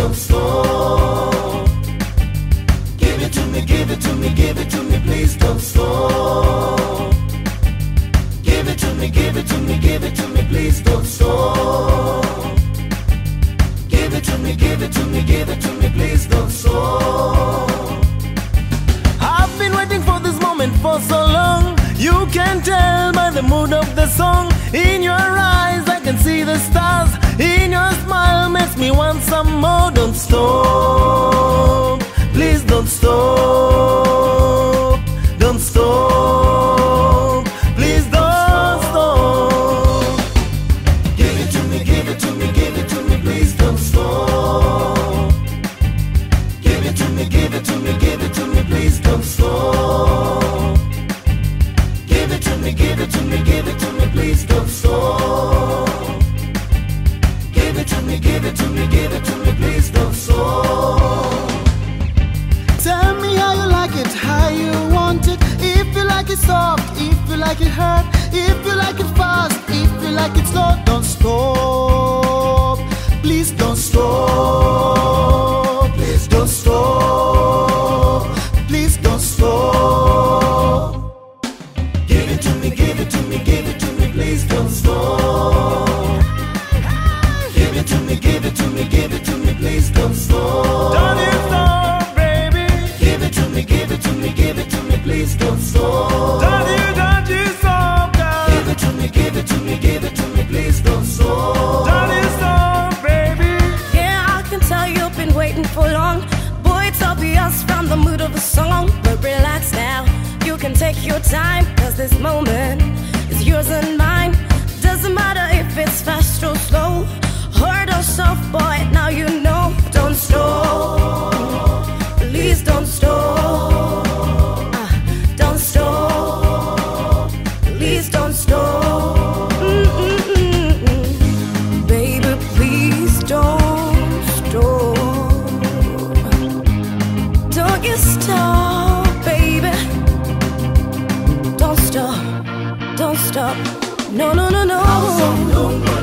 me, please don't stop. Give it to me, give it to me, give it to me, please don't stop. Give it to me, give it to me, give it to me, please don't stop. Give it to me, give it to me, give it to me, please don't stop. I've been waiting for this moment for so long. You can tell by the mood of the song. Don't stop, please don't stop, don't stop, please don't stop. Give it to me, give it to me, give it to me, please don't stop. Give it to me, give it to me, give it to me, please don't stop. Like it soft, if you like it hard, if you like it fast, if you like it slow, don't stop. Please don't stop. Please don't stop. Please don't stop. Give it to me, give it to me, give it to me, please don't stop. Give it to me, give it's obvious from the mood of the song. But relax now, you can take your time. Cause this moment is yours and mine. Doesn't matter if it's fast or slow, hard or soft, boy, now you stop, baby. Don't stop, don't stop. No, no, no, no.